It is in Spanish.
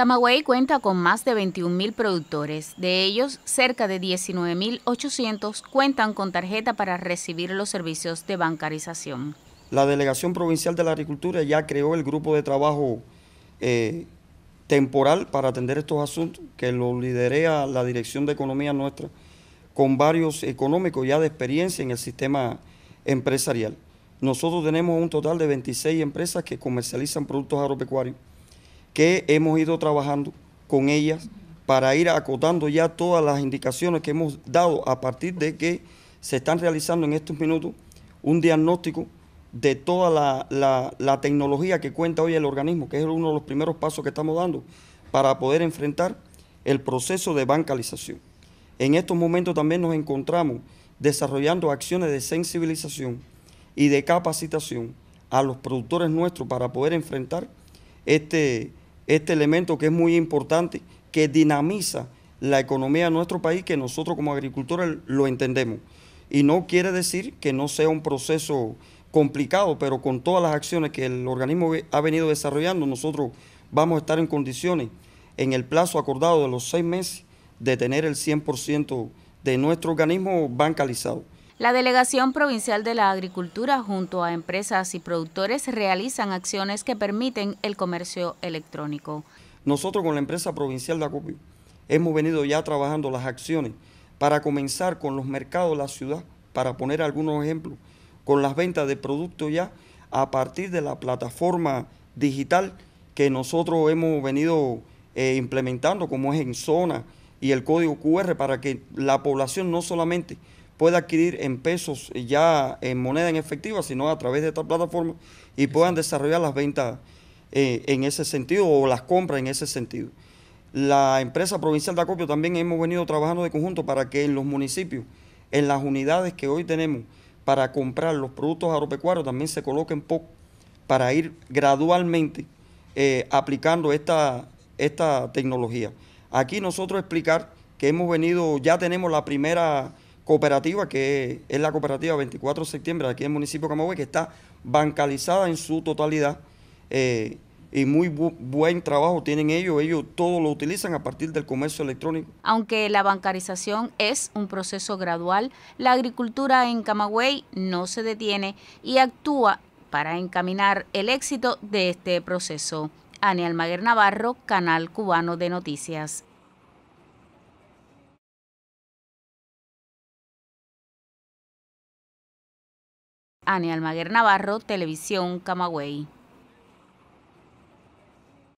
Camagüey cuenta con más de 21.000 productores. De ellos, cerca de 19.800 cuentan con tarjeta para recibir los servicios de bancarización. La Delegación Provincial de la Agricultura ya creó el grupo de trabajo eh, temporal para atender estos asuntos, que lo liderea la Dirección de Economía nuestra, con varios económicos ya de experiencia en el sistema empresarial. Nosotros tenemos un total de 26 empresas que comercializan productos agropecuarios que hemos ido trabajando con ellas para ir acotando ya todas las indicaciones que hemos dado a partir de que se están realizando en estos minutos un diagnóstico de toda la, tecnología que cuenta hoy el organismo, que es uno de los primeros pasos que estamos dando para poder enfrentar el proceso de bancalización. En estos momentos también nos encontramos desarrollando acciones de sensibilización y de capacitación a los productores nuestros para poder enfrentar este, este elemento que es muy importante, que dinamiza la economía de nuestro país, que nosotros como agricultores lo entendemos. Y no quiere decir que no sea un proceso complicado, pero con todas las acciones que el organismo ha venido desarrollando, nosotros vamos a estar en condiciones, en el plazo acordado de los seis meses, de tener el 100% de nuestro organismo bancalizado. La Delegación Provincial de la Agricultura junto a empresas y productores realizan acciones que permiten el comercio electrónico. Nosotros con la empresa provincial de Acopio hemos venido ya trabajando las acciones para comenzar con los mercados de la ciudad, para poner algunos ejemplos, con las ventas de productos ya a partir de la plataforma digital que nosotros hemos venido eh, implementando, como es en zona y el código QR, para que la población no solamente pueda adquirir en pesos ya en moneda en efectiva, sino a través de esta plataforma y puedan desarrollar las ventas eh, en ese sentido o las compras en ese sentido. La empresa provincial de acopio también hemos venido trabajando de conjunto para que en los municipios, en las unidades que hoy tenemos para comprar los productos agropecuarios, también se coloquen poco para ir gradualmente eh, aplicando esta, esta tecnología. Aquí nosotros explicar que hemos venido, ya tenemos la primera cooperativa, que es la cooperativa 24 de septiembre aquí en el municipio de Camagüey, que está bancalizada en su totalidad. Eh, y muy buen trabajo tienen ellos, ellos todo lo utilizan a partir del comercio electrónico. Aunque la bancarización es un proceso gradual, la agricultura en Camagüey no se detiene y actúa para encaminar el éxito de este proceso. Ani Almaguer Navarro, Canal Cubano de Noticias. Ani Almaguer Navarro, Televisión Camagüey.